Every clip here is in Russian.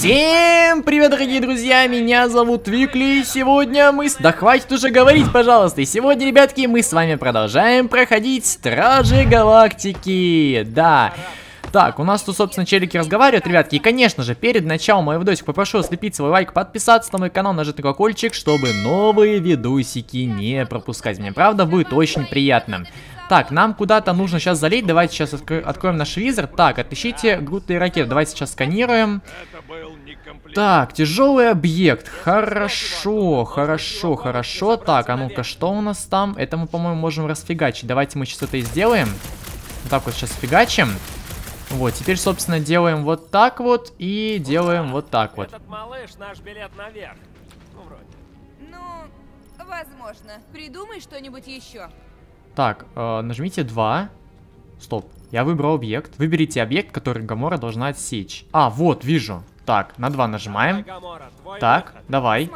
Всем привет, дорогие друзья, меня зовут Викли, сегодня мы... Да хватит уже говорить, пожалуйста, сегодня, ребятки, мы с вами продолжаем проходить Стражи Галактики, да... Так, у нас тут, собственно, челики разговаривают, ребятки. И, конечно же, перед началом моего видосика попрошу слепить свой лайк, подписаться на мой канал, нажать на колокольчик, чтобы новые видосики не пропускать. Мне, правда, будет очень приятно. Так, нам куда-то нужно сейчас залить. Давайте сейчас откро откроем наш визор. Так, отыщите грудные ракеты. Давайте сейчас сканируем. Так, тяжелый объект. Хорошо, хорошо, хорошо. Так, а ну-ка, что у нас там? Это мы, по-моему, можем расфигачить. Давайте мы сейчас это и сделаем. Вот так вот сейчас фигачим. Вот, теперь, собственно, делаем вот так вот и делаем вот так вот. Этот малыш наш билет наверх. Ну, вроде. Ну, возможно. Придумай что-нибудь еще. Так, э, нажмите 2. Стоп, я выбрал объект. Выберите объект, который Гамора должна отсечь. А, вот, вижу. Так, на 2 нажимаем. Гамора, Так, выход. давай.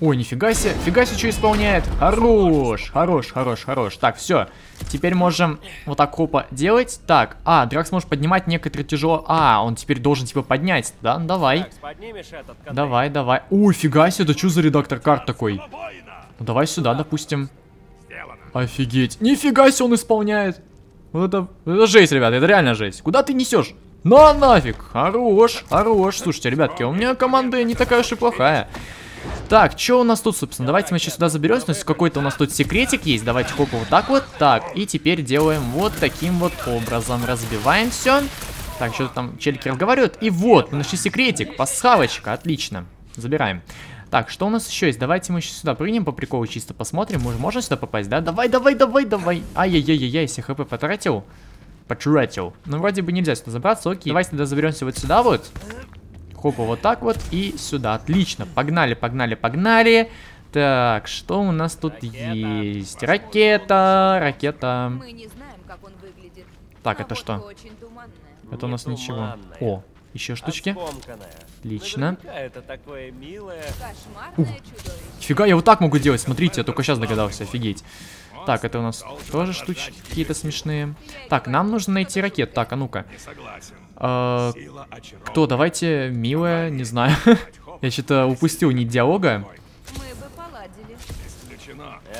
Ой, нифига себе, фига себе, что исполняет. Хорош, хорош, хорош, хорош. Так, все. Теперь можем вот так хопа делать. Так, а, Дракс может поднимать некоторые тяжело. А, он теперь должен типа поднять, да? Ну, давай. Давай, давай. Ой, фига себе, это что за редактор карт такой? Ну, давай сюда, допустим. Офигеть. Нифига себе он исполняет. Вот это, это жесть, ребята, это реально жесть. Куда ты несешь? На нафиг. Хорош, хорош. Слушайте, ребятки, у меня команда не такая уж и плохая. Так, что у нас тут, собственно? Давайте мы сейчас сюда заберемся. То есть какой-то у нас тут секретик есть. Давайте хопа вот так вот. Так, и теперь делаем вот таким вот образом. Разбиваем все. Так, что-то там челики разговаривают. И вот, мы нашли секретик. Пасхалочка, отлично. Забираем. Так, что у нас еще есть? Давайте мы сейчас сюда прыгнем по приколу, чисто посмотрим. Мы же можем сюда попасть, да? Давай, давай, давай, давай. Ай-яй-яй-яй, если хп потратил. Потратил. Ну, вроде бы нельзя сюда забраться, окей. Давайте тогда заберемся вот сюда вот. Хопа, вот так вот и сюда. Отлично. Погнали, погнали, погнали. Так, что у нас тут Ракета. есть? Ракета, ракета. Мы не знаем, как он выглядит. Так, это что? Это у нас Не ничего. туманная, О, еще штучки. а скомканная. Отлично. Это такое милое. Фига, я вот так могу делать, смотрите, я только сейчас догадался, офигеть. Так, это у нас тоже штучки какие-то смешные. Так, нам нужно найти ракет. Так, а ну-ка. А, кто? Давайте, милая, не знаю. Я что-то упустил нить диалога. Мы бы поладили.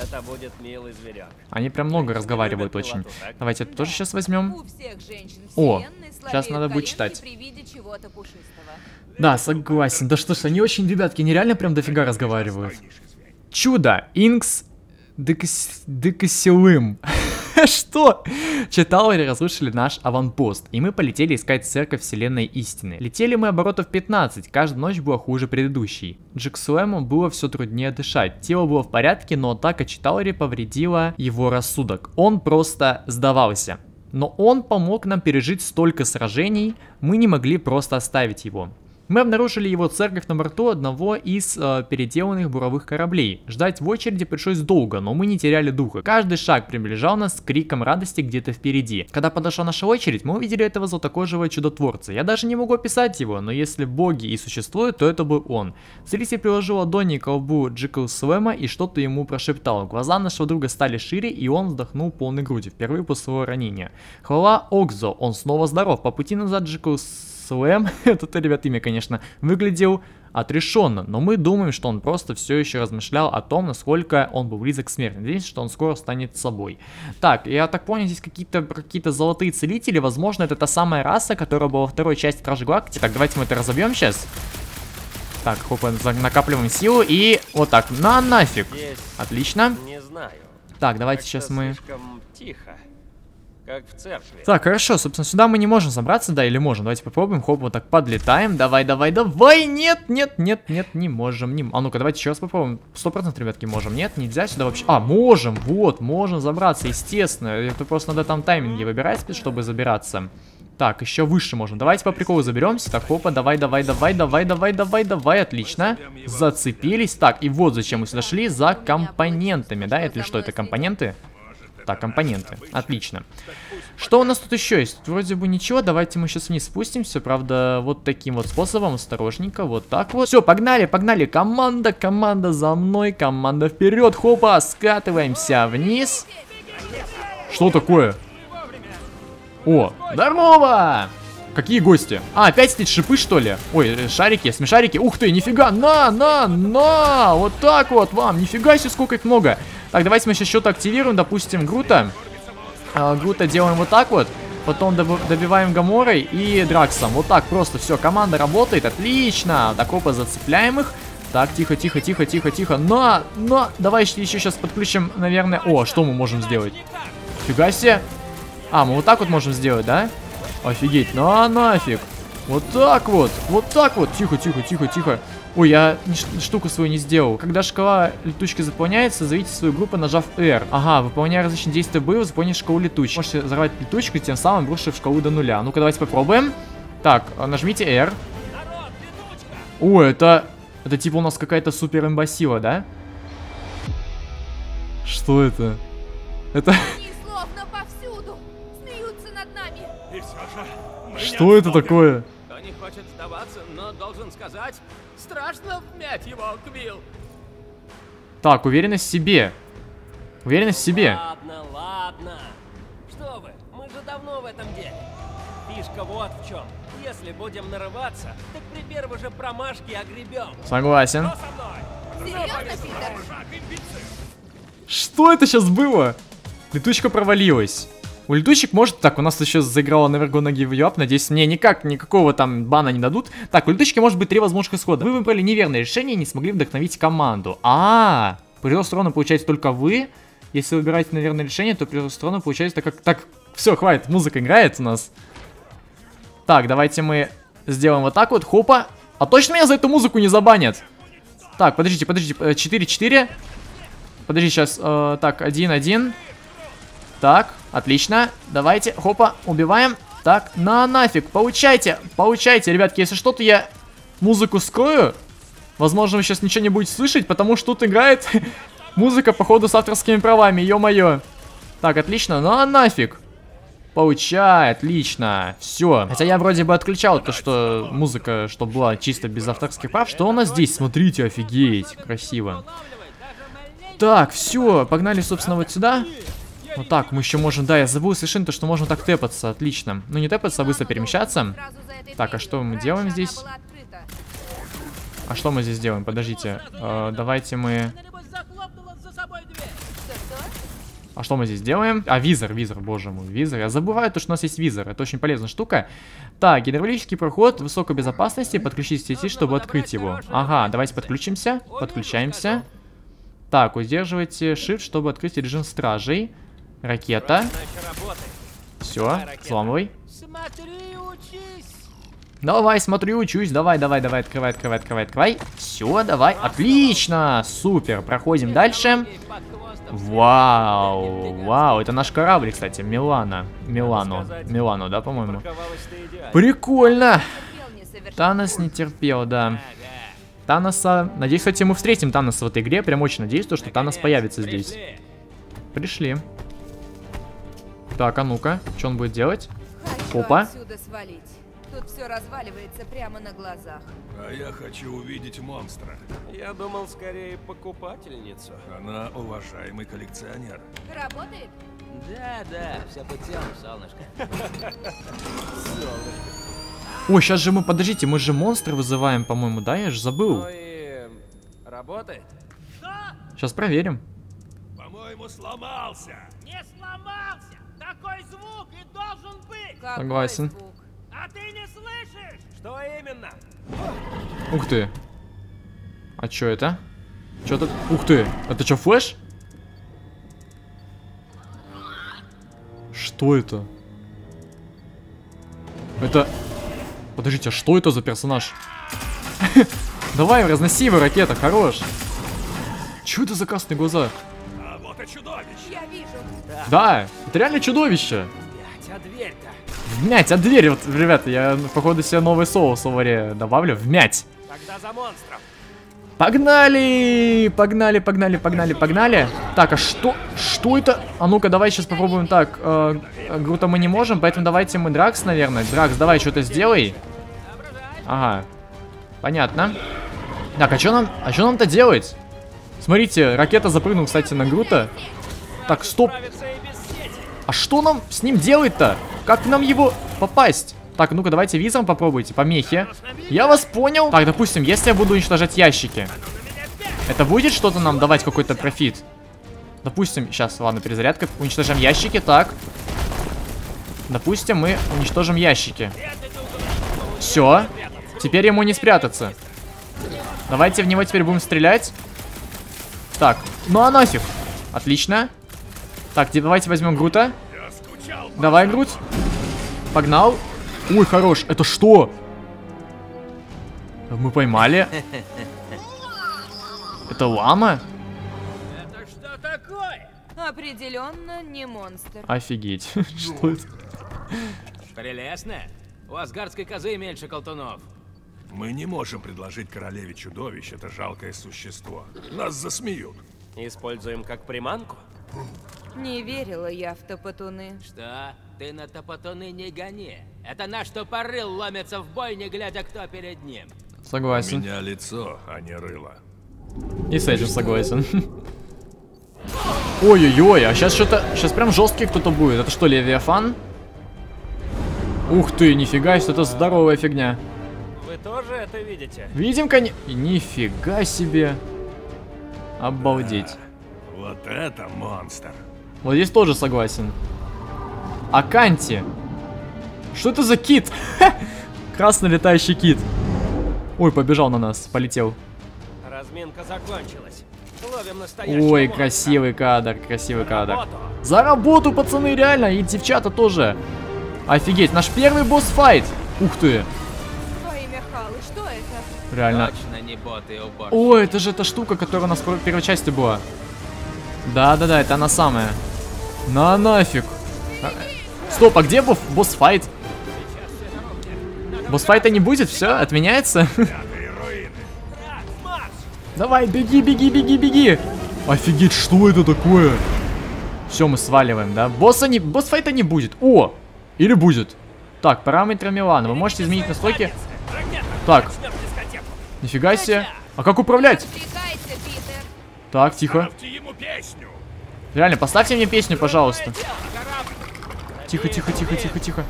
Это будет милый зверек. Они прям много разговаривают очень. Давайте это тоже сейчас возьмем. О, сейчас надо будет читать. при виде чего-то пушистого. Да, согласен. Да что ж, они очень, ребятки, нереально прям дофига разговаривают. Чудо. Инкс Декас... Декасилым. Что? Читалари разрушили наш аванпост, и мы полетели искать церковь вселенной истины. Летели мы оборотов 15, каждая ночь была хуже предыдущей. Джексуэму было все труднее дышать, тело было в порядке, но атака Читалари повредила его рассудок. Он просто сдавался. Но он помог нам пережить столько сражений, мы не могли просто оставить его. Мы обнаружили его церковь на борту одного из э, переделанных буровых кораблей. Ждать в очереди пришлось долго, но мы не теряли духа. Каждый шаг приближал нас с криком радости где-то впереди. Когда подошла наша очередь, мы увидели этого золотокожего чудотворца. Я даже не могу описать его, но если боги и существуют, то это был он. Зритель приложил ладони к лбу Джикл Слэма и что-то ему прошептал. Глаза нашего друга стали шире, и он вздохнул полной грудью, впервые после своего ранения. Хвала Окзо, он снова здоров. По пути назад Джикл Слэм, это, ребят, имя, конечно, выглядел отрешенно, но мы думаем, что он просто все еще размышлял о том, насколько он был близок к смерти. Надеемся, что он скоро станет собой. Так, я так понял, здесь какие-то какие золотые целители, возможно, это та самая раса, которая была во второй части Стражи Галактики. Так, давайте мы это разобьем сейчас. Так, хопа, за- накапливаем силу и вот так, на нафиг. Здесь Отлично. не знаю. Так, давайте сейчас мы... тихо. Как в церкви. Так, хорошо, собственно, сюда мы не можем забраться, да, или можем? Давайте попробуем, хоп, вот так подлетаем, давай, давай, давай, нет, нет, нет, нет, не можем, не... А ну-ка, давайте еще раз попробуем, сто процентов, ребятки, можем, нет, нельзя сюда вообще... А, можем, вот, можем забраться, естественно, это просто надо там тайминги выбирать, чтобы забираться. Так, еще выше можно. Давайте по приколу заберемся. Так, хопа, давай, давай, давай, давай, давай, давай, давай, отлично. Зацепились. Так, и вот зачем мы сюда шли, за компонентами, да? Это что, это компоненты? Так, компоненты. Отлично. Что у нас тут еще есть? Вроде бы ничего. Давайте мы сейчас вниз спустимся. Правда, вот таким вот способом, осторожненько. Вот так вот. Все, погнали, погнали. Команда, команда за мной. Команда вперед. Хопа, скатываемся вниз. Что такое? О, здорово! Какие гости? А, опять эти шипы, что ли? Ой, э, шарики, смешарики. Ух ты, нифига, на, на, на! Вот так вот вам, нифига себе, сколько их много. Так, давайте мы сейчас что-то активируем, допустим, Грута. А, Грута делаем вот так вот. Потом доб- добиваем Гаморой и Драксом. Вот так просто все, команда работает, отлично. Так, опа, зацепляем их. Так, тихо, тихо, тихо, тихо, тихо. На, на, давай еще сейчас подключим, наверное... О, что мы можем сделать? Фига себе. А, мы вот так вот можем сделать, да? Офигеть, на нафиг. Вот так вот, вот так вот. Тихо, тихо, тихо, тихо. Ой, я штуку свою не сделал. Когда шкала летучки заполняется, зовите свою группу, нажав R. Ага, выполняя различные действия боя, заполните шкалу летучки. Можете взорвать летучку, тем самым бросив шкалу до нуля. Ну-ка, давайте попробуем. Так, а, нажмите R. О, это... Это типа у нас какая-то супер имбасила, да? Что это? Это... Они словно повсюду. Вмять его, Квилл. Так, уверенность в себе. Уверенность в себе. Ладно, ладно. Что вы, мы же давно в этом деле. Фишка вот в чем. Если будем нарываться, так при первой же промашке огребем. Согласен. Что? Серьезно, Питер? Что это сейчас было? Летучка провалилась. У летучек может... Так, у нас еще заиграла наверху ноги в юап. Надеюсь, мне никак никакого там бана не дадут. Так, у летучки может быть три возможных исхода. Вы выбрали неверное решение и не смогли вдохновить команду. А, -а, -а прирост урона получаете только вы. Если вы выбираете неверное решение, то прирост урона получается так как... Так, все, хватит, музыка играет у нас. Так, давайте мы сделаем вот так вот. Хопа. А точно меня за эту музыку не забанят? Так, подождите, подождите. э, 4-4. Подожди, сейчас. э, так, 1-1. Так, отлично. Давайте, хопа, убиваем. Так, на нафиг, получайте, получайте, ребятки, если что-то я музыку скрою. Возможно, вы сейчас ничего не будете слышать, потому что тут играет музыка, походу, с авторскими правами, ё-моё. Так, отлично, на нафиг. Получай, отлично. Все. Хотя я вроде бы отключал то, что музыка, чтобы была чисто без авторских прав. Что у нас здесь? Смотрите, офигеть. Красиво. Так, все, погнали, собственно, вот сюда. Вот так, мы еще можем... Да, я забыл совершенно то, что можно так тэпаться. Отлично. Ну, не тэпаться, а быстро перемещаться. Так, а что мы делаем здесь? А что мы здесь делаем? Подождите. Э, давайте мы... А что мы здесь делаем? А, визор, визор, боже мой, визор. Я забываю то, что у нас есть визор. Это очень полезная штука. Так, гидравлический проход высокой безопасности. Подключить сети, чтобы открыть его. Ага, давайте подключимся. Подключаемся. Так, удерживайте Shift, чтобы открыть режим стражей. Ракета. Все, взламывай. Давай, смотрю, учусь. Давай, давай, давай, открывай, открывай, открывай, открывай. Все, давай. Отлично, супер. Проходим дальше. Вау, вау, это наш корабль, кстати, Милана. Милано, Милано, да, по-моему. Прикольно. Танос не терпел, да. Таноса... Надеюсь, кстати, мы встретим Таноса в этой игре. Прям очень надеюсь, то, что Танос появится здесь. Пришли. Так, а ну-ка, что он будет делать? Хочу Опа. отсюда свалить. Тут все разваливается прямо на глазах. А я хочу увидеть монстра. Я думал, скорее покупательницу. Она уважаемый коллекционер. Работает? Да, да, все по телу, солнышко. Ой, сейчас же мы, подождите, мы же монстра вызываем, по-моему, да? Я же забыл. Ну и... Работает? Сейчас проверим. По-моему, сломался. Такой звук и должен быть. Какой Согласен. звук? А ты не слышишь? Что именно? Ух ты. А чё это? Чё тут? Ух ты. Это чё, flash? Что это? Это... Подождите, а что это за персонаж? Давай, разноси его, ракета, хорош. Чё это за красные глаза? А вот и чудовище. Я вижу. Да, это реально чудовище. А? Вмять, а дверь, вот, ребята, я, походу, себе новый соус в добавлю. Вмять. Тогда за монстром. Погнали! Погнали, погнали, погнали, погнали. Так, а что? Что это? А ну-ка, давай сейчас попробуем так. Э, э, Грута мы не можем, поэтому давайте мы Дракс, наверное. Дракс, давай что-то сделай. Ага. Понятно. Так, а что нам, а что нам-то делать? Смотрите, ракета запрыгнула, кстати, на Грута. Так, стоп. А что нам с ним делать-то? Как нам его попасть? Так, ну-ка, давайте визом попробуйте, помехи. Я вас понял. Так, допустим, если я буду уничтожать ящики, это будет что-то нам давать, какой-то профит? Допустим, сейчас, ладно, перезарядка. Уничтожим ящики, так. Допустим, мы уничтожим ящики. Все. Теперь ему не спрятаться. Давайте в него теперь будем стрелять. Так, ну а нафиг. Отлично. Так, давайте возьмем Грута. Давай, Грут. Погнал. Ой, хорош. Это что? Мы поймали. Это лама? Это что такое? Определенно не монстр. Офигеть. Ну, что это? Прелестно. У асгардской козы меньше колтунов. Мы не можем предложить королеве чудовищ это жалкое существо. Нас засмеют. Используем как приманку? Не верила я в топотуны. Что? Ты на топотуны не гони. Это наш топорыл ломится в бой, не глядя, кто перед ним. Согласен. У меня лицо, а не рыло. И с этим согласен. Ой-ой-ой, а сейчас что-то... Сейчас прям жесткий кто-то будет. Это что, Левиафан? Ух ты, нифига себе, это здоровая фигня. Вы тоже это видите? Видим, конечно. Нифига себе. Обалдеть. Да, вот это монстр. Вот здесь тоже согласен. А Что это за кит? Красный летающий кит. Ой, побежал на нас, полетел. Разминка закончилась. Ой, красивый кадр, красивый За кадр. Работу. За работу, пацаны, реально, и девчата тоже. Офигеть, наш первый босс-файт. Ух ты. Реально. Боты, О, это же эта штука, которая у нас в первой части была. Да-да-да, это она самая. На нафиг. Стоп, а где босс-файт? Босс-файта не будет, все, отменяется. Давай, беги, беги, беги, беги. Офигеть, что это такое? Все, мы сваливаем, да? Босса не... Босс-файта не будет. О! Или будет. Так, параметры Милана. Вы можете изменить настройки. Так. Нифига себе. А как управлять? Так, тихо. Реально, поставьте мне песню, пожалуйста. Тихо, тихо, тихо, тихо, тихо.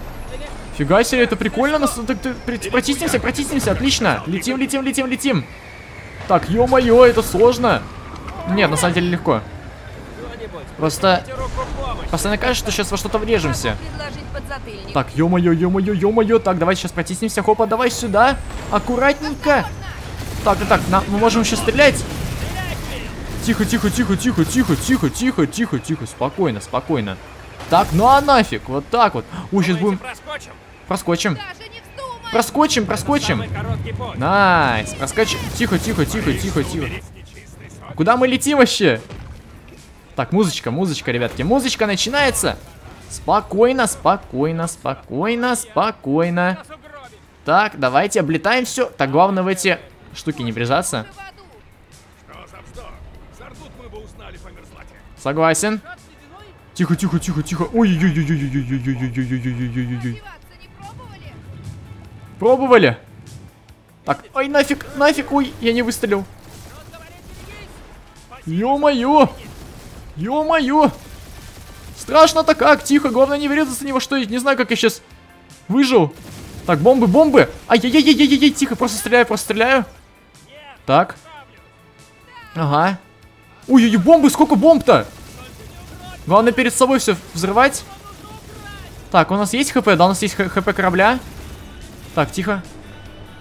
Фига себе, это прикольно. Нас... Так, ты... Протиснемся, протиснемся, отлично. Летим, летим, летим, летим. Так, ё-моё, это сложно. Нет, на самом деле легко. Просто постоянно кажется, что сейчас во что-то врежемся. Так, ё-моё, ё-моё, ё-моё. Так, давай сейчас протиснемся. Хопа, давай сюда. Аккуратненько. Так, так, так, на... мы можем еще стрелять тихо, тихо, тихо, тихо, тихо, тихо, тихо, тихо, тихо, спокойно, спокойно. Так, ну а нафиг, вот так вот. Уй, сейчас будем... Проскочим. Проскочим. Проскочим, проскочим. Nice, проскочим. Тихо, тихо, тихо, тихо, тихо. Куда мы летим вообще? Так, музычка, музычка, ребятки. Музычка начинается. Спокойно, спокойно, спокойно, спокойно. Так, давайте облетаем все. Так, главное в эти штуки не прижаться. Согласен. Тихо, тихо, тихо, тихо. ой ой ой ой ой ой ой ой ой ой ой ой ой Пробовали? Так, ой, нафиг, нафиг, ой, я не выстрелил. Ё-моё! Ё-моё! Страшно-то как, тихо, главное не врезаться ни во что, не знаю, как я сейчас выжил. Так, бомбы, бомбы! Ай-яй-яй-яй-яй, тихо, просто стреляю, просто стреляю. Так. Ага, Ой-ой-ой, бомбы, сколько бомб-то? Главное перед собой все взрывать. Так, у нас есть хп? Да, у нас есть хп корабля. Так, тихо.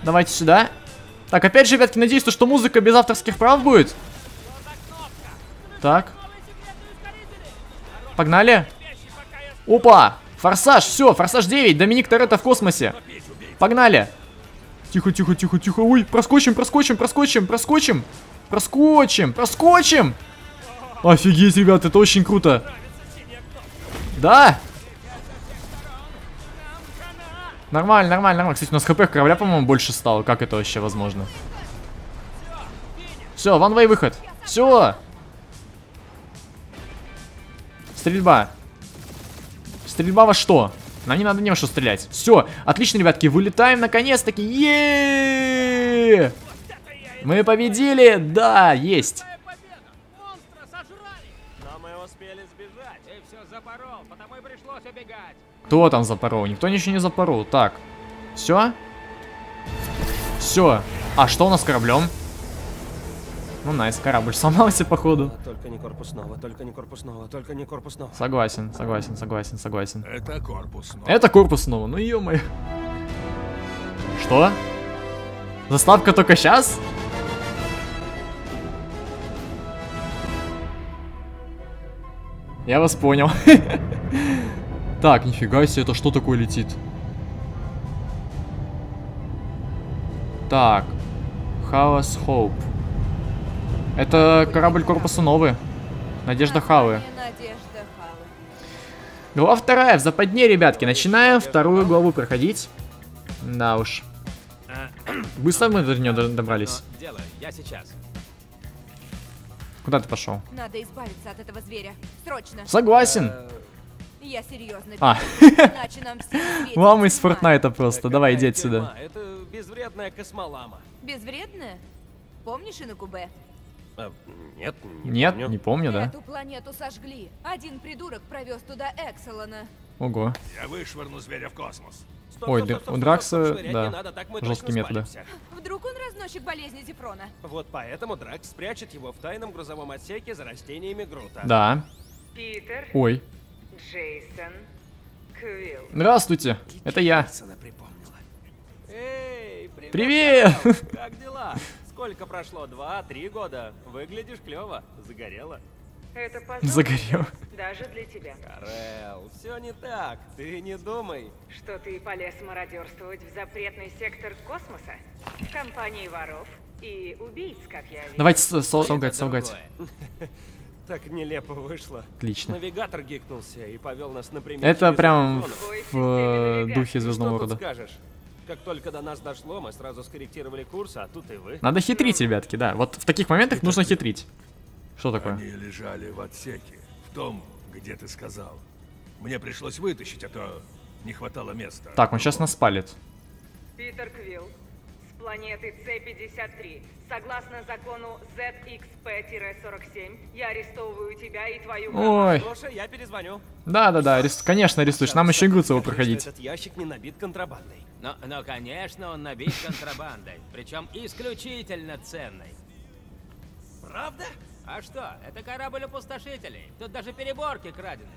Давайте сюда. Так, опять же, ребятки, надеюсь, то, что музыка без авторских прав будет. Так. Погнали. Опа! Форсаж, все, форсаж 9, Доминик Торетто в космосе. Погнали. Тихо, тихо, тихо, тихо. Ой, проскочим, проскочим, проскочим, проскочим. Проскочим, проскочим. Офигеть, ребят, это очень круто. Да. Нормально, нормально, нормально. Кстати, у нас хп корабля, по-моему, больше стало. Как это вообще возможно? Все, ванвей выход. Все. Стрельба. Стрельба во что? Нам не надо ни во что стрелять. Все, отлично, ребятки, вылетаем наконец-таки. Еее! Мы победили! Да, есть. Но мы успели сбежать. Ты все запорол, потому и пришлось убегать. Кто там запорол? Никто ничего не запорол. Так. Все? Все. А что у нас с кораблем? Ну, найс, корабль сломался, походу. Только не корпусного, только не корпусного, только не корпусного. Согласен, согласен, согласен, согласен. Это корпус. но- Это корпус снова, ну ё-моё. Что? Заставка только сейчас? Я вас понял. Так, нифига себе, это что такое летит? Так. Халас Хоуп. Это корабль корпуса новый. Надежда Хавы. Глава вторая, в западне, ребятки. Начинаем вторую главу проходить. Да уж. Быстро мы до нее до- добрались. Дело, я сейчас. Куда ты пошел? Надо избавиться от этого зверя. Срочно. Согласен. Я серьезно. А, Иначе нам лама из. Фортнайта просто. Давай, иди отсюда. Это безвредная космолама. Безвредная? Помнишь Инакубе? А, нет, не Нет, помню. не помню, да? Эту планету сожгли. Один придурок провез туда Экселона. Ого. Я вышвырну зверя в космос. Стоп, Ой, стоп, да, стоп, у Дракса, стоп, стоп, швырять да, не надо, так мы жесткие методы. Вдруг он разносчик болезни Зефрона? Вот поэтому Дракс спрячет его в тайном грузовом отсеке за растениями Грута. Да. Питер, Ой. Джейсон, Квилл. Здравствуйте. Это я. Эй, привет! Привет! Как дела? Сколько прошло? Два, три года? Выглядишь клево. Загорела. Это позор. Загорел. Даже для тебя. Карел, все не так. Ты не думай. Что ты полез мародерствовать в запретный сектор космоса? В компании воров и убийц, как я вижу. Давайте с- сол- Это солгать, солгать. Так нелепо вышло. Отлично. Навигатор гикнулся и повел нас напрямик. Это прям зону. в э, духе Звездного тут города. скажешь? Как только до нас дошло, мы сразу скорректировали курс, а тут и вы. Надо хитрить, ребятки, да. Вот в таких моментах нужно хитрить. Что такое? Они лежали в отсеке, в том, где ты сказал. Мне пришлось вытащить, а то не хватало места. Так, он сейчас нас спалит. Питер Квилл с планеты С-53. Согласно закону ZXP-47, я арестовываю тебя и твою Ой. Слушай, я перезвоню. Да, да, да, арес- конечно, арестуешь. Нам еще игру целую Что проходить. Этот ящик не набит контрабандой. Но, но, конечно, он набит контрабандой. Причем исключительно ценной. Правда? А что, это корабль опустошителей. Тут даже переборки крадены.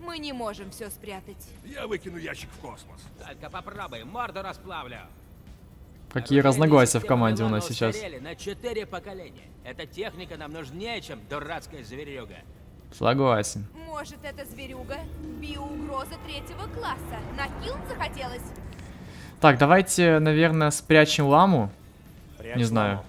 Мы не можем все спрятать. Я выкину ящик в космос. Только попробуй, морду расплавлю. Какие разногласия в команде у нас сейчас. на четыре поколения. Эта техника нам нужнее, чем дурацкая зверюга. Согласен. Может, это зверюга? Биоугроза третьего класса. На килл захотелось? Так, давайте, наверное, спрячем ламу. Прячь Не знаю. ламу.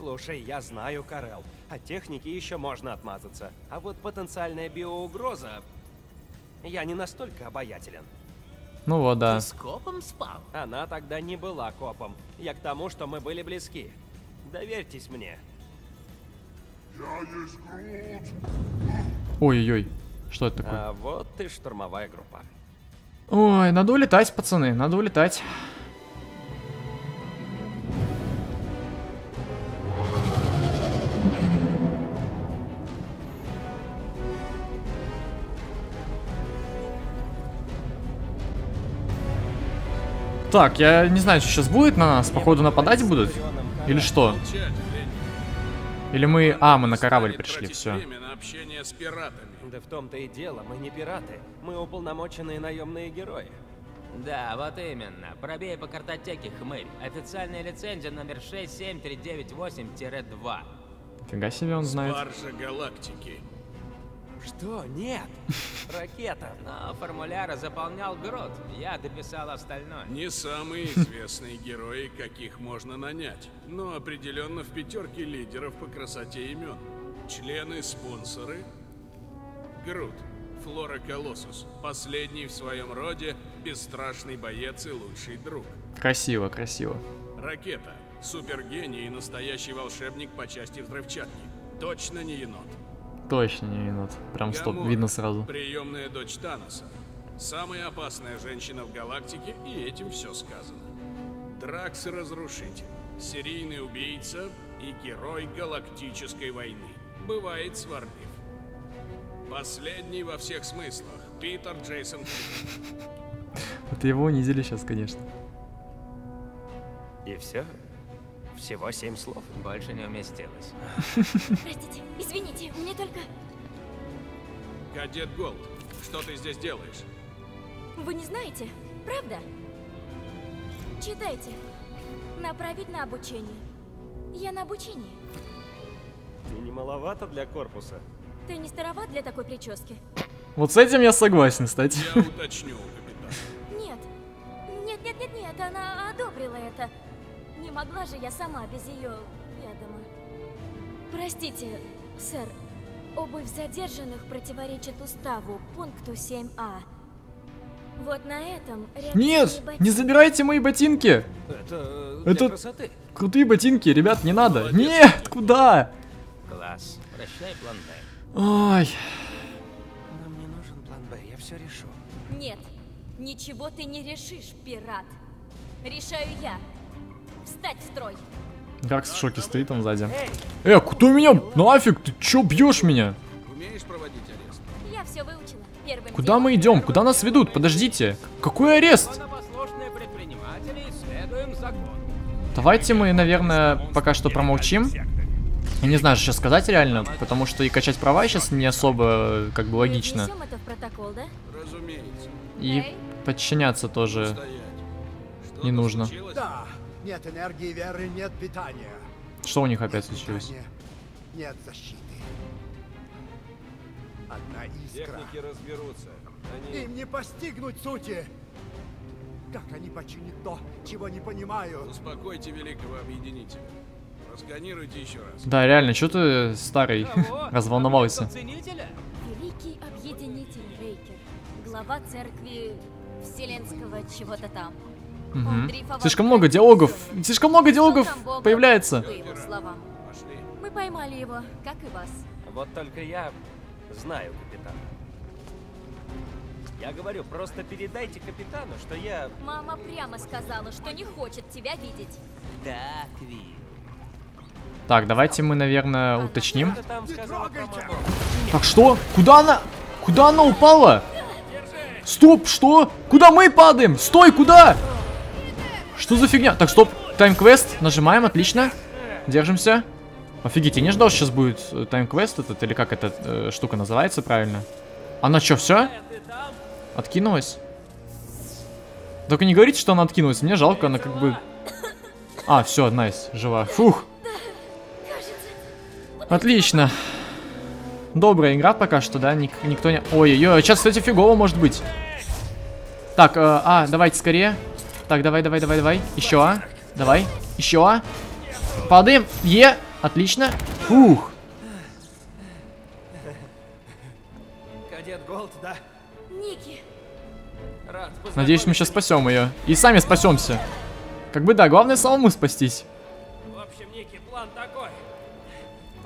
Слушай, я знаю, Карел. От техники еще можно отмазаться. А вот потенциальная биоугроза... Я не настолько обаятелен. Ну вот, да. Ты с копом спал? Она тогда не была копом. Я к тому, что мы были близки. Доверьтесь мне. Ой-ой-ой. Что это такое? А вот и штурмовая группа. Ой, надо улетать, пацаны, надо улетать. Так, я не знаю, что сейчас будет на нас. Походу нападать будут? Или что? Или мы... А, мы на корабль пришли, все. Да в том-то и дело, мы не пираты. Мы уполномоченные наемные герои. Да, вот именно. Пробей по картотеке, хмырь. Официальная лицензия номер 67398-2. Фига себе он знает. Баржа галактики. Что? Нет! Ракета! Но формуляры заполнял Грут. Я дописал остальное. Не самые известные герои, каких можно нанять, но определенно в пятерке лидеров по красоте имен. Члены-спонсоры. Грут. Флора Колоссус. Последний в своем роде, бесстрашный боец и лучший друг. Красиво, красиво. Ракета. Супергений и настоящий волшебник по части взрывчатки. Точно не енот. Точно не винут. Прям стоп, Гамора, видно сразу. Приемная дочь Таноса. Самая опасная женщина в галактике, и этим все сказано. Дракс Разрушитель. Серийный убийца и герой галактической войны. Бывает сварлив. Последний во всех смыслах. Питер Джейсон. Это его унизили сейчас, конечно. И все? Всего семь слов? Больше не уместилось. Простите, извините, мне только... Кадет Голд, что ты здесь делаешь? Вы не знаете, правда? Читайте. Направить на обучение. Я на обучении. Ты не маловато для корпуса? Ты не староват для такой прически? Вот с этим я согласен, кстати. Я уточню, капитан. Нет. Нет, нет, нет, нет, она одобрила это. Не могла же я сама без ее ведома. Простите, сэр. Обувь задержанных противоречит уставу, пункту 7а. Вот на этом Нет, не забирайте мои ботинки. Это Это- красоты. Крутые ботинки, ребят, не надо. Молодец. Нет, куда? Класс. Прощай, план Б. Ой, Нам не нужен план Б, я все решу. Нет, ничего ты не решишь, пират. Решаю я. Встать в строй. Гракс в шоке стоит там сзади. Э, кто меня? Нафиг, ты чё бьешь меня? Умеешь проводить арест? Я все выучила. Первым Куда делом мы идем? Куда нас ведут? Подождите. Какой арест? Давайте мы, наверное, пока что промолчим. Я не знаю, что сейчас сказать реально, потому что и качать права сейчас не особо, как бы, логично. И Эй. подчиняться тоже. Не нужно. Да, нет энергии веры, нет питания. Что у них опять случилось? Питания, Нет защиты. Одна искра. Техники разберутся. Они... Им не постигнуть сути. Как они починят то, чего не понимаю? Успокойте великого объединителя. Просканируйте еще раз. Да, реально, что ты старый разволновался? Великий объединитель Рейкер. Глава церкви Вселенского чего-то там. Дрейфовал Слишком много диалогов. Слишком много диалогов появляется. Мы поймали его, как и вас. Вот только я знаю капитана. Я говорю, просто передайте капитану, что я... Мама прямо сказала, что не хочет тебя видеть. Так, Ви. Так, давайте мы, наверное, уточним. Так что? Куда она? Куда она упала? Стоп, что? Куда мы падаем? Стой, куда? Что за фигня? Так, стоп. Тайм-квест. Нажимаем, отлично. Держимся. Офигеть, я не ждал, что сейчас будет э, тайм-квест этот, или как эта э, штука называется правильно. Она что, все? Откинулась? Только не говорите, что она откинулась. Мне жалко, она как бы... А, все, найс, жива. Фух. Отлично. Добрая игра пока что, да? Ник- никто не... Ой-ой-ой, сейчас, кстати, фигово может быть. Так, э, а, давайте скорее. Так, давай, давай, давай, давай. Еще, а. Давай. Еще, а. Падаем. Е. Отлично. Фух. Кадет Голд, да? Ники, Рад Надеюсь, мы сейчас спасем ее. И сами спасемся. Как бы да, главное самому спастись. В общем, Ники, план такой.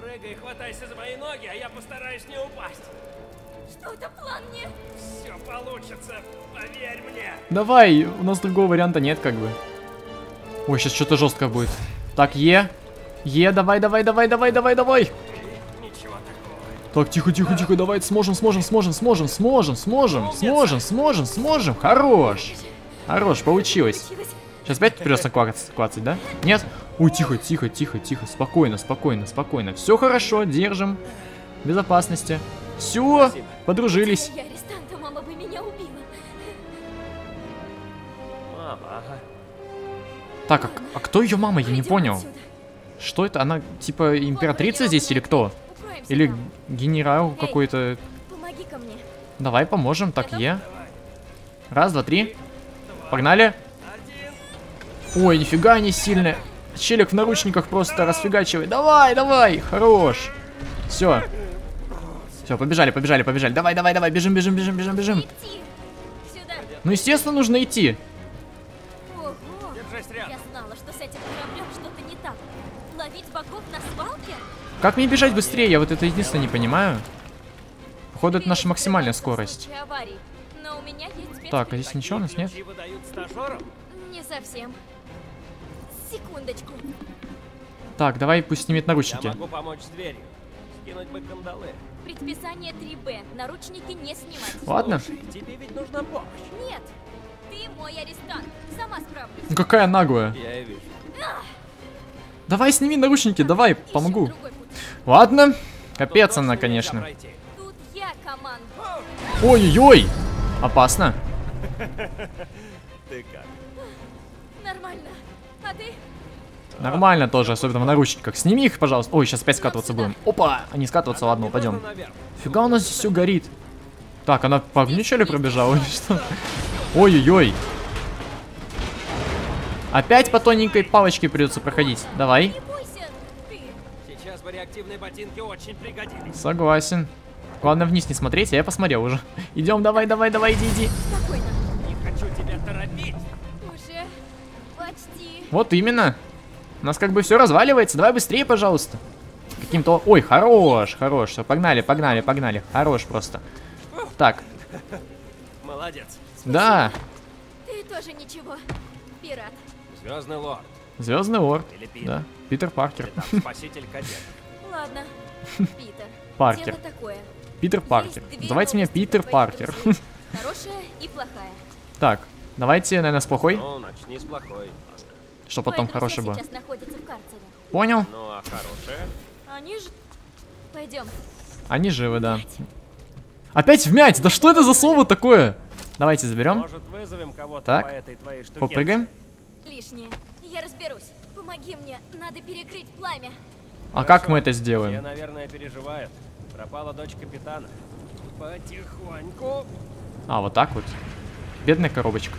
Прыгай хватайся за мои ноги, а я постараюсь не упасть. что это план мне? Все получится. Давай, у нас другого варианта нет, как бы. Ой, сейчас что-то жестко будет. Так, Е. Е, давай, давай, давай, давай, давай, давай. Так, тихо, тихо, тихо, давай, сможем, сможем, сможем, сможем, сможем, сможем, сможем, сможем, сможем. Хорош. Хорош, получилось. Сейчас опять придется клацать, клацать, да? Нет? Ой, тихо, тихо, тихо, тихо, спокойно, спокойно, спокойно. Все хорошо, держим. Безопасности. Все, подружились. Так, а, а кто ее мама, я не понял. Что это? Она типа императрица здесь или кто? Или генерал какой-то? Давай поможем, так, Е. Раз, два, три. Погнали. Ой, нифига не сильная. Челик в наручниках просто расфигачивает. Давай, давай, хорош. Все. Все, побежали, побежали, побежали. Давай, давай, давай, бежим, бежим, бежим, бежим, бежим. Ну, естественно, нужно идти. Как мне бежать быстрее? Я вот это единственное не понимаю. Походу, это наша максимальная скорость. Так, а здесь ничего у нас нет? Не совсем. Секундочку. Так, давай пусть снимет Я наручники. могу помочь с дверью. Скинуть бы кандалы. Предписание 3Б. Наручники не снимать. Ладно. Слушай, тебе ведь нужна помощь. Нет. Ты мой арестант. Сама справлюсь. Ну какая наглая. Я и вижу. Давай сними наручники, давай, помогу. другой. Ладно. Капец она, конечно. Ой-ой-ой. Опасно. Ты как? Нормально. А ты? Нормально тоже, особенно в наручниках. Сними их, пожалуйста. Ой, сейчас опять скатываться будем. Опа, не скатываться, ладно, упадем. Фига у нас здесь все горит. Так, она по огню что ли пробежала или что? Ой-ой-ой. Опять по тоненькой палочке придется проходить. Давай. Реактивные ботинки очень пригодились. Согласен. Главное вниз не смотреть, а я посмотрел уже. Идем, давай, давай, давай, иди, иди. Спокойно. Не хочу тебя торопить. Уже почти. Вот именно. У нас как бы все разваливается. Давай быстрее, пожалуйста. Каким-то... Ой, хорош, хорош. Все, погнали, погнали, погнали. Хорош просто. Так, Молодец. да. Ты тоже ничего. Пират. Звездный лорд. Звездный орд. Или Питер. Да, Питер Паркер. Спаситель кадет. Ладно. Питер. Паркер. Питер Паркер. Меня новости Питер Паркер. Хорошая и плохая. Так, давайте, наверное, с плохой, Ну, начни с плохой. что потом Твои хороший друзья был. сейчас находятся в карцере. Понял? Ну, а хорошая? Они же... Пойдем. Они живы, да. Опять вмять! Да что это за слово такое? Давайте заберем. Может, вызовем кого-то Так. по этой твоей штуке? Попрыгаем. Лишнее. Я разберусь. Помоги мне. Надо перекрыть пламя. А как мы это Все, сделаем? наверное, переживают. Пропала дочь капитана. Потихоньку. А, вот так вот. Бедная коробочка.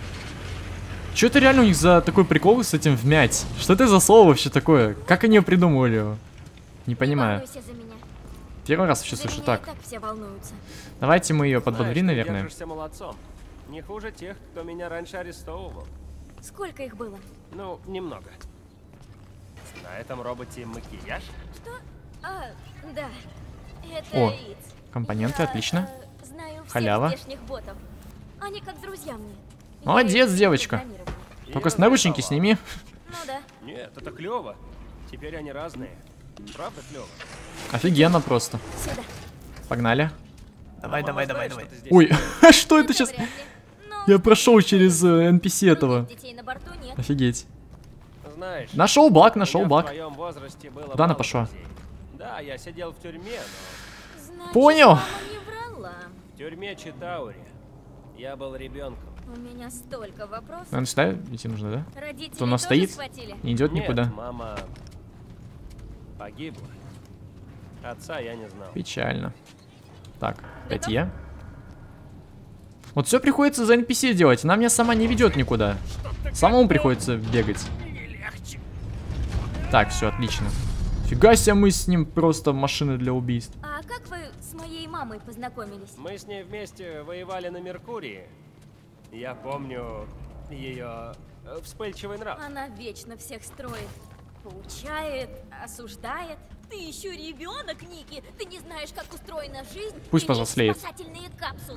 Что это реально у них за такой прикол с этим вмять? Что это за слово вообще такое? Как они его придумывали? Не понимаю. Первый раз вообще слышу так. все. Давайте мы ее ты наверное. молодцом. Не хуже тех, кто меня раньше арестовывал. Сколько их было? Ну, немного. На этом роботе макияж? Что? А, да. Это О, Риц. компоненты, Я, отлично. э, знаю всех Халява. ботов. Они как друзья мне. Я Молодец, их девочка. Только с наручники сними. Ну да. Нет, это клево. Теперь они разные. Правда клево? Офигенно просто. Сюда. Погнали. Давай, давай, давай, давай. Ой, что это сейчас? ли. Но Я прошел через э, NPC этого. на борту нет. Офигеть. Знаешь, Нашел баг, нашел баг. Куда она пошла? Да, я сидел в тюрьме, но Значит, Понял. мама не врала. в тюрьме Читаури. Я был ребенком. У меня столько вопросов. Наверное, сюда идти нужно, да? Родители Кто у нас стоит? схватили? Не идет Нет, никуда. мама погибла. Отца я не знал. Печально. Так, опять я. Вот все приходится за NPC делать, она меня сама не ведет никуда. Самому приходится бегать. Так, все, отлично. Фига себе, мы с ним просто машины для убийств. А как вы с моей мамой познакомились? Мы с ней вместе воевали на Меркурии. Я помню ее э, вспыльчивый нрав. Она вечно всех строит. Поучает, осуждает. Ты еще ребенок, Ники. Ты не знаешь, как устроена жизнь. Пусть повзрослеет.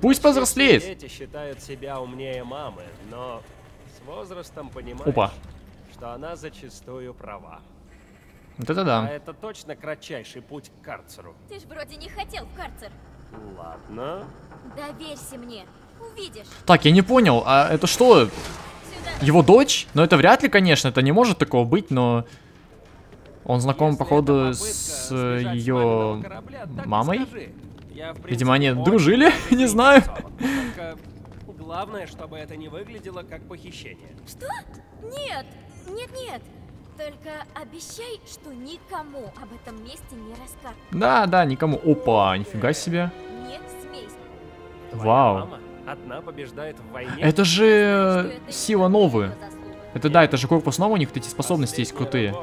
Пусть повзрослеет. Дети считают себя умнее мамы, но с возрастом понимаешь, Опа. что она зачастую права. Вот это А да. это точно кратчайший путь к карцеру. Ты ж вроде не хотел в карцер. Ладно. Доверься мне. Увидишь. Так, я не понял, а это что, Сюда. его дочь? Ну это вряд ли, конечно, это не может такого быть, но... Он знаком, Если походу, с ее корабля, мамой. скажи. Я, принципе, Видимо, они дружили, не знаю. Только главное, чтобы это не выглядело как похищение. Что? Нет. Нет, нет. Только обещай, что никому об этом месте не расскажешь. Да, да, никому. Опа, нифига себе. Не смейся. Твоя Вау. одна побеждает в войне. Это же это сила заслуга. Это да, это же корпус новый, у них эти способности есть крутые.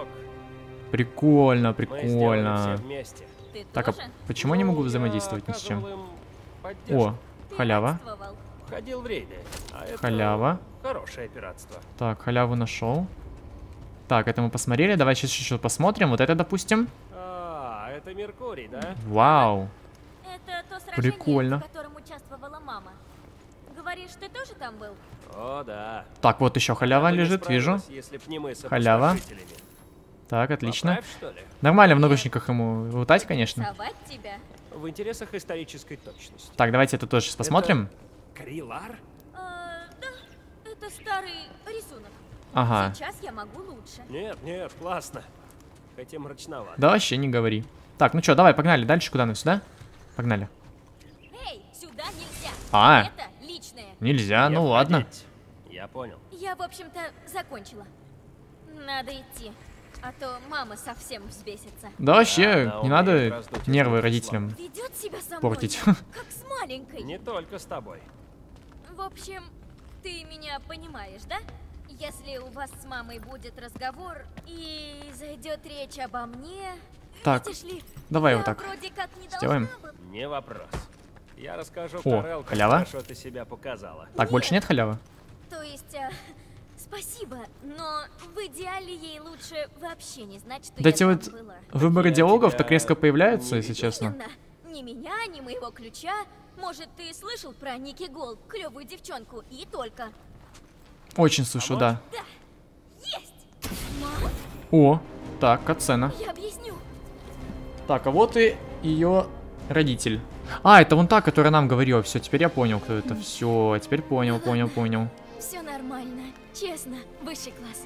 Прикольно, прикольно. Так, а почему я не могу взаимодействовать ни с чем? О, халява. А Халява. Хорошее пиратство. Так, халяву нашел. Так, это мы посмотрели. Давай сейчас еще посмотрим. Вот это, допустим. А, это Меркурий, да? Вау. Это то сражение, Прикольно. в котором участвовала мама. Говоришь, ты тоже там был? О, да. Так, вот еще халява не лежит, вижу. если б не мы Халява. Так, отлично. Поправь? Нормально в наручниках ему лутать, конечно. Тебя? В интересах исторической точности. Так, давайте это тоже сейчас посмотрим. Крилар? А, да, это старый рисунок. Ага. Сейчас я могу лучше. Нет, нет, классно. Хотя мрачновато. Да вообще не говори. Так, ну что, давай, погнали. Дальше куда нам? Сюда? Погнали. Эй, сюда нельзя. А. Это личное. Нельзя, Не ну ладно. Я понял. Я, в общем-то, закончила. Надо идти. А то мама совсем взбесится. Да вообще, Да, не надо нервы родителям Ведет себя со мной, портить. как с маленькой. Не только с тобой. В общем, ты меня понимаешь, да? Если у вас с мамой будет разговор и зайдет речь обо мне, Так, ли, давай вот так. вроде как не Сделаем. Не вопрос. Я расскажу О, Карел, халява. ты себя показала. Так, больше нет халявы? То есть, э, спасибо, но в идеале ей лучше вообще не знать, что Да я эти вот была. выборы Я диалогов так резко появляются, не если честно. Именно. Ни меня, ни моего ключа. Может, ты слышал про Ники Гол, клевую девчонку, и только. Очень слышу, да. Да, О, так, катсцена. я объясню. Так, а вот и ее родитель. А, это вон та, которая нам говорила. Все, теперь я понял, кто это. Все, теперь понял, понял, понял. Все нормально, честно, высший класс.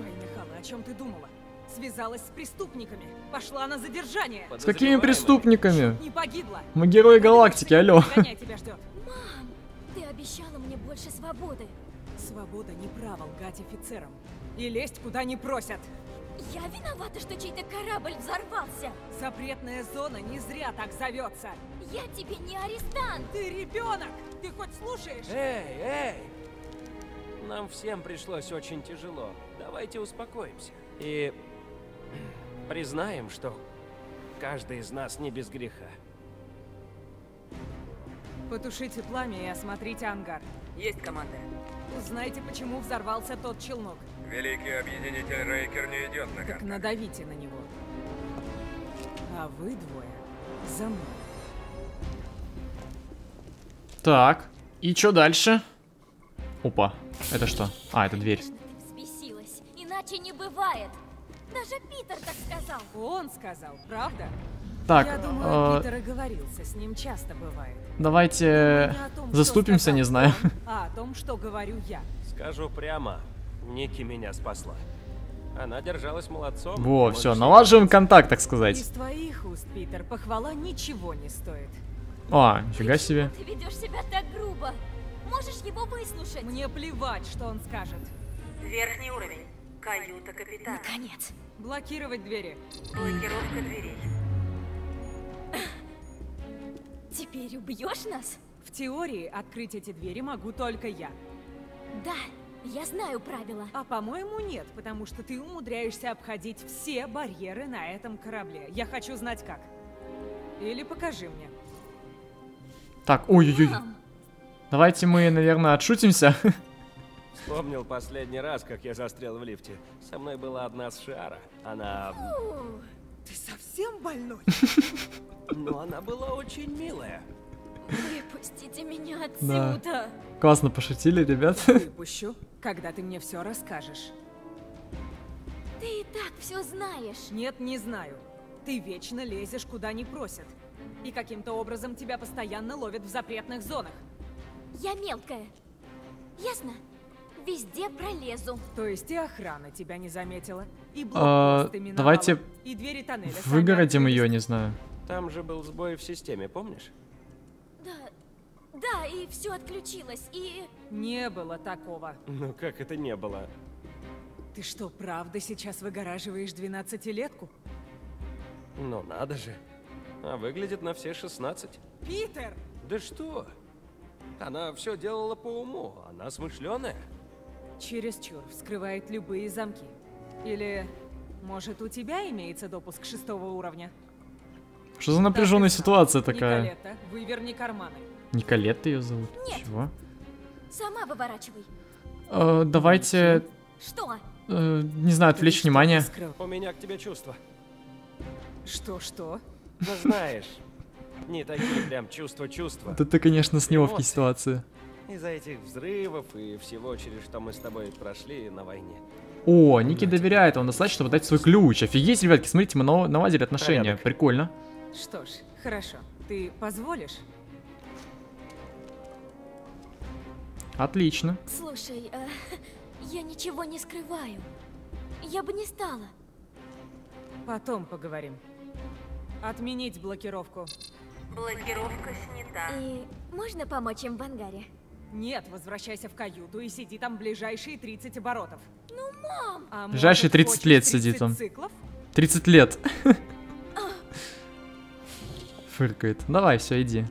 Вайнахана, о чем ты думала? Связалась с преступниками, пошла на задержание. С какими преступниками? Не погибла. Мы герои галактики, алло. Гоняй тебя ждет. Мам, ты обещала мне больше свободы. Свобода не право лгать офицерам. И лезть куда не просят. Я виновата, что чей-то корабль взорвался. Запретная зона не зря так зовется. Я тебе не арестант. Ты ребенок! Ты хоть слушаешь? Эй, эй! Нам всем пришлось очень тяжело. Давайте успокоимся. И признаем, что каждый из нас не без греха. Потушите пламя и осмотрите ангар. Есть команда. Узнайте, почему взорвался тот челнок. Великий объединитель Рейкер не идет на Так контакт. надавите на него. А вы двое за мной. Так, и что дальше? Опа, это что? А, это дверь. Иначе не бывает. Даже Питер так сказал. Он сказал, правда? Так, Я думаю, э, Питер оговорился, с ним часто бывает. давайте Не том, заступимся, не знаю. он, а о том, что говорю я. Скажу прямо, Ники меня спасла. Она держалась молодцом. Во, все, налаживаем контакт, так Из сказать. твоих уст, Питер, похвала ничего не стоит. А, нифига себе. Ты ведешь себя так грубо. Можешь его выслушать? Мне плевать, что он скажет. Верхний уровень. Каюта капитана. Наконец. Блокировать двери. Блокировка дверей. Теперь убьешь нас? В теории открыть эти двери могу только я. Да, я знаю правила. А по-моему нет, потому что ты умудряешься обходить все барьеры на этом корабле. Я хочу знать как. Или покажи мне. Так, ой-ой-ой. Давайте мы, наверное, отшутимся. Вспомнил последний раз, как я застрял в лифте. Со мной была одна с Шиара. Она... Ты совсем больной? Но она была очень милая. выпустите меня Да. отсюда. Классно пошутили, ребят. Выпущу, когда ты мне все расскажешь. Ты и так все знаешь. Нет, не знаю. Ты вечно лезешь, куда не просят. И каким-то образом тебя постоянно ловят в запретных зонах. Я мелкая. Ясно? Везде пролезу. То есть и охрана тебя не заметила, А, давайте и двери тоннеля сами Выгородим ее, не знаю. Там же был сбой в системе, помнишь? Да, да, и все отключилось, и... Не было такого. Ну как это не было? Ты что, правда сейчас выгораживаешь двенадцатилетку? Ну надо же. А выглядит на все 16. Питер! Да что? Она все делала по уму. Она смышленая. Чересчур вскрывает любые замки. Или, может, у тебя имеется допуск шестого уровня? Что за напряженная Так ситуация такая? Николетта, выверни карманы. Николетта ее зовут. Нет. Чего? Сама выворачивай. Э, давайте, Что? э, не знаю, Ты отвлечь что-то внимание. У меня к тебе чувства. Что-что? Ну знаешь, не такие прям чувства-чувства. Вот это, конечно, с неловкой Эмоции. ситуации. Из-за этих взрывов и всего, через что мы с тобой прошли на войне. О, Ники доверяет, вам достаточно, чтобы дать свой ключ. Офигеть, ребятки, смотрите, мы нав- наладили отношения. Порядок. Прикольно. Что ж, хорошо. Ты позволишь? Отлично. Слушай, э, я ничего не скрываю. Я бы не стала. Потом поговорим. Отменить блокировку. Блокировка снята. И можно помочь им в ангаре? Нет, возвращайся в каюту и сиди там ближайшие 30 оборотов. Ну, мам! А Ближайшие может, 30 хочешь лет сиди 30 там. циклов? 30 лет. Фыркает. Давай, все, иди.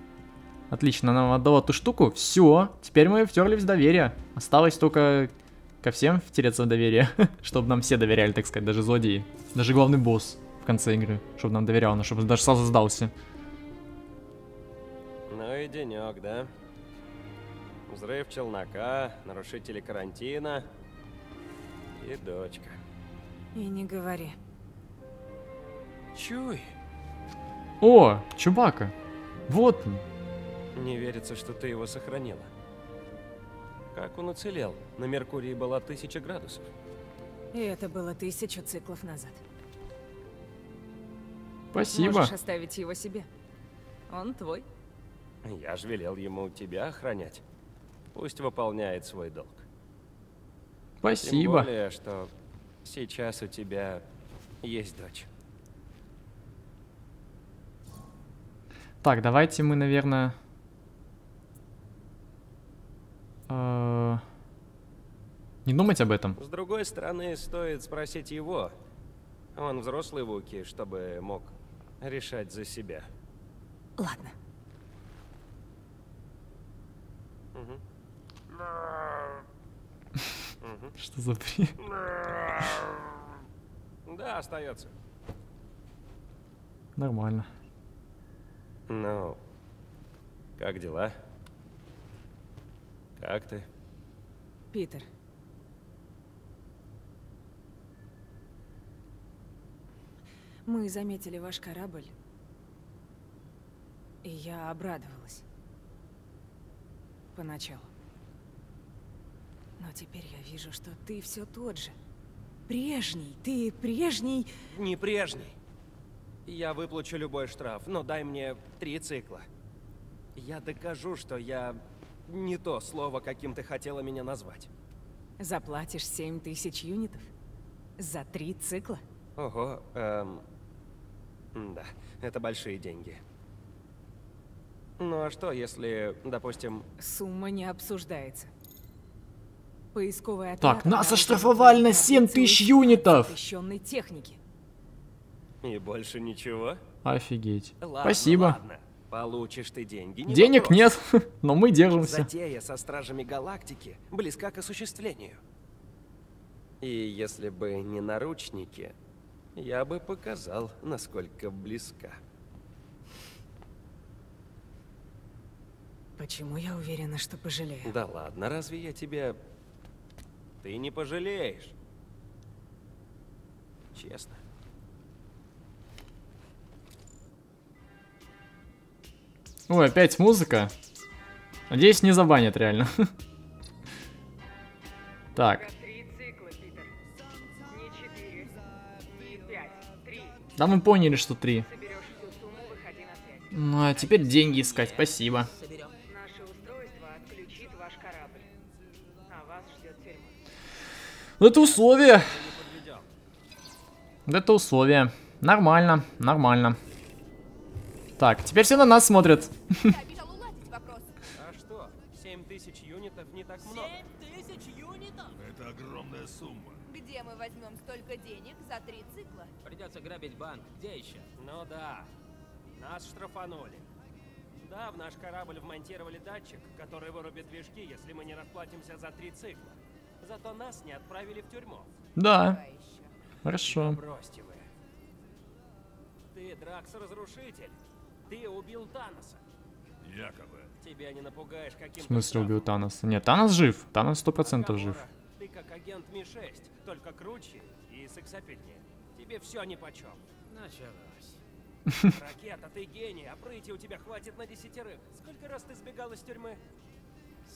Отлично, она нам отдала эту штуку. Все, теперь мы втерлись в доверие. Осталось только ко всем втереться в доверие. чтобы нам все доверяли, так сказать, даже злодеи. Даже главный босс в конце игры. Чтобы нам доверял, но чтобы даже сразу сдался. Ну и денек, да? Взрыв челнока, нарушители карантина и дочка. И не говори. Чуй. О, Чубака. Вот он. Не верится, что ты его сохранила. Как он уцелел? На Меркурии была тысяча градусов. И это было тысячу циклов назад. Спасибо. Можешь оставить его себе. Он твой. Я же велел ему тебя охранять. Пусть выполняет свой долг. Тем Спасибо. более, что сейчас у тебя есть дочь. Так, давайте мы, наверное... э, Не думать об этом. С другой стороны, стоит спросить его. Он взрослый Вуки, чтобы мог решать за себя. Ладно. Что за бред? Да, остается. Нормально. Ну, как дела? Как ты? Питер. Мы заметили ваш корабль. И я обрадовалась. Поначалу. Но теперь я вижу, что ты все тот же. Прежний, ты прежний... Не прежний. Я выплачу любой штраф, но дай мне три цикла. Я докажу, что я не то слово, каким ты хотела меня назвать. Заплатишь 7 тысяч юнитов? За три цикла? Ого, эм... Да, это большие деньги. Ну а что, если, допустим, Сумма не обсуждается. Поисковый отряд... Так, нас оштрафовали на крупный 7 объект тысяч юнитов! запрещенной техники. и больше ничего? Офигеть. Ладно, Спасибо. ладно. Получишь ты деньги. не Денег вопрос. нет, но мы держимся. Затея со Стражами Галактики близка к осуществлению. И если бы не наручники, я бы показал, насколько близка. Почему я уверена, что пожалею? Да ладно, разве я тебе... Ты не пожалеешь. Честно. Ой, опять музыка. Надеюсь, не забанят реально. Так, Три цикла, Питер. Не четыре, не пять. Три. да мы поняли, что три. Ну, а теперь деньги искать, спасибо. Ну, это условие. Это условие. Нормально, нормально. Так, теперь все на нас смотрят. А что? 7 тысяч юнитов не так много. тысяч юнитов? Это огромная сумма. Где мы возьмем столько денег за три цикла? Придется грабить банк. Где еще? Ну да, нас штрафанули. Да, в наш корабль вмонтировали датчик, который вырубит движки, если мы не расплатимся за три цикла. Зато нас не отправили в тюрьму. Да, хорошо. Бросьте вы. Ты, Дракс, разрушитель. Ты убил Таноса. Якобы. Тебя не напугаешь В каким-то смысле убил штрафом. Танос? Нет, Танос жив. Танос сто процентов жив. Ты как агент Ми-6, только круче и сексапильнее. Тебе все нипочем. Началось. Ракета, ты гений, а прыти у тебя хватит на десятерых. Сколько раз ты сбегал из тюрьмы?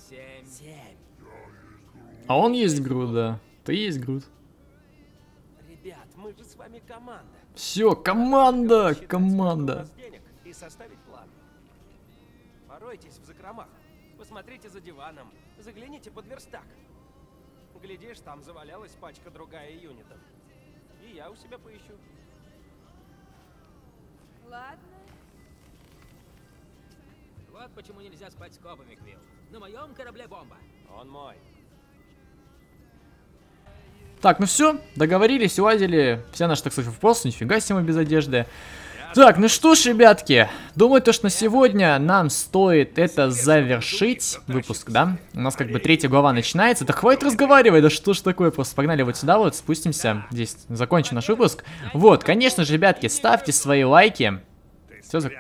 Семь. Семь. А он есть Грут, да. Ты есть Грут. Ребят, мы же с вами команда. Все, команда, команда. нас денег и составить план. Поройтесь в закромах. Посмотрите за диваном. Загляните под верстак. Глядишь, там завалялась пачка другая юнитов. И я у себя поищу. Ладно. Вот почему нельзя спать с копами, Квилл. На моем корабле бомба. Он мой. Так, ну все, договорились, уладили все наши, так сказать, вопросы, нифига себе мы без одежды. Так, ну что ж, ребятки, думаю, то, что на сегодня нам стоит это завершить выпуск, да? У нас как бы третья глава начинается. Да хватит разговаривать, да что ж такое, просто погнали вот сюда вот, спустимся, здесь закончим наш выпуск. Вот, конечно же, ребятки, ставьте свои лайки. Все за...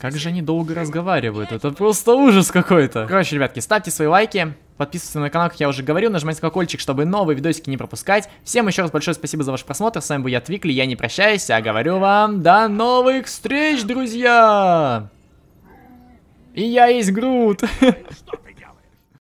Как же они долго разговаривают, это просто ужас какой-то. Короче, ребятки, ставьте свои лайки, подписывайтесь на канал, как я уже говорил, нажимайте колокольчик, чтобы новые видосики не пропускать. Всем еще раз большое спасибо за ваш просмотр, с вами был я, Твикли, я не прощаюсь, а говорю вам до новых встреч, друзья! И я есть Грут!